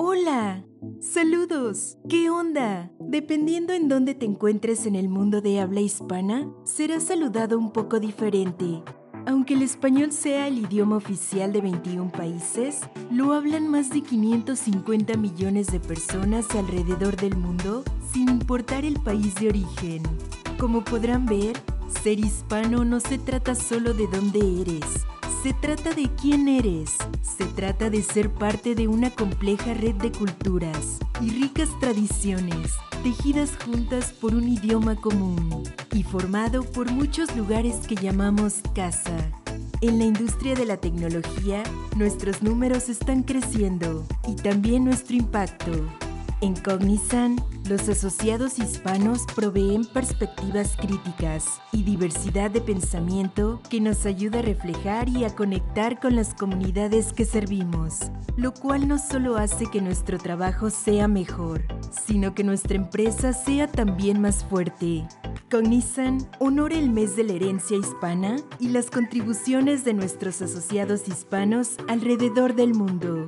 Hola. Saludos. ¿Qué onda? Dependiendo en dónde te encuentres en el mundo de habla hispana, serás saludado un poco diferente. Aunque el español sea el idioma oficial de 21 países, lo hablan más de 550 millones de personas alrededor del mundo, sin importar el país de origen. Como podrán ver, ser hispano no se trata solo de dónde eres, se trata de quién eres. Se trata de ser parte de una compleja red de culturas y ricas tradiciones, tejidas juntas por un idioma común y formado por muchos lugares que llamamos casa. En la industria de la tecnología, nuestros números están creciendo y también nuestro impacto. En Cognizant, los asociados hispanos proveen perspectivas críticas y diversidad de pensamiento que nos ayuda a reflejar y a conectar con las comunidades que servimos, lo cual no solo hace que nuestro trabajo sea mejor, sino que nuestra empresa sea también más fuerte. Cognizant honora el mes de la herencia hispana y las contribuciones de nuestros asociados hispanos alrededor del mundo.